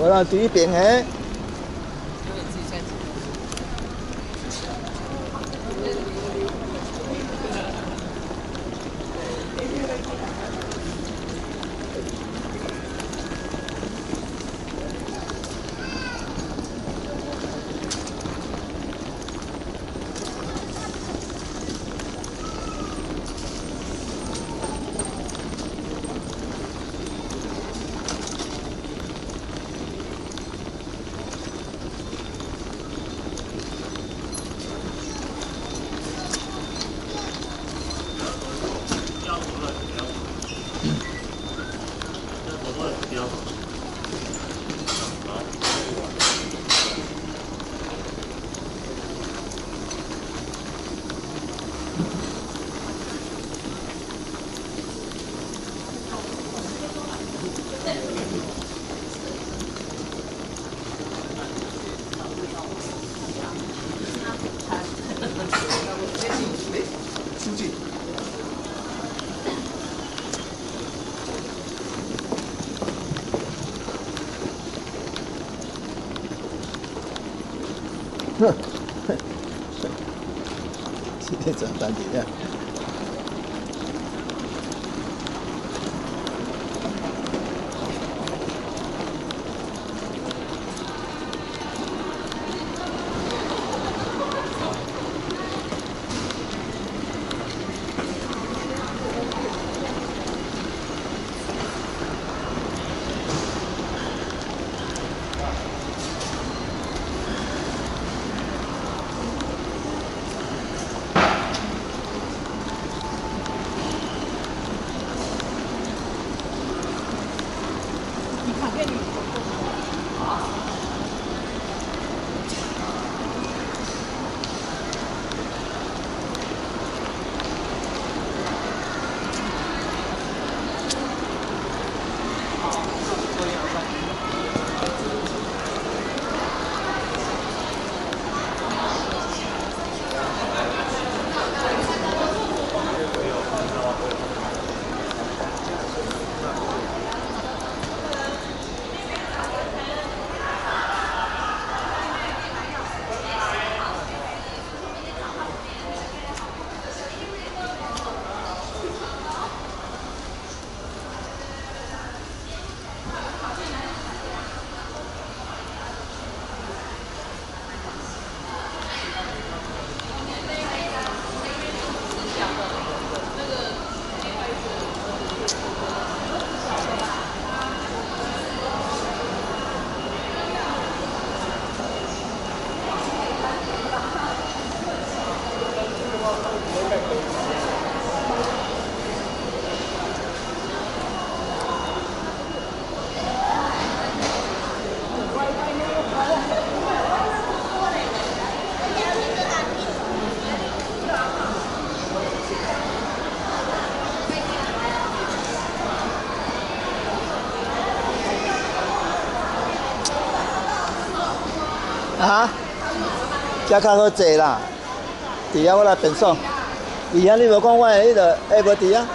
我让第一边 哼。哼，今天怎么办的呀？啊！遮较好坐啦，伫遐我来变爽。伊遐你无讲我迄个下无伫啊？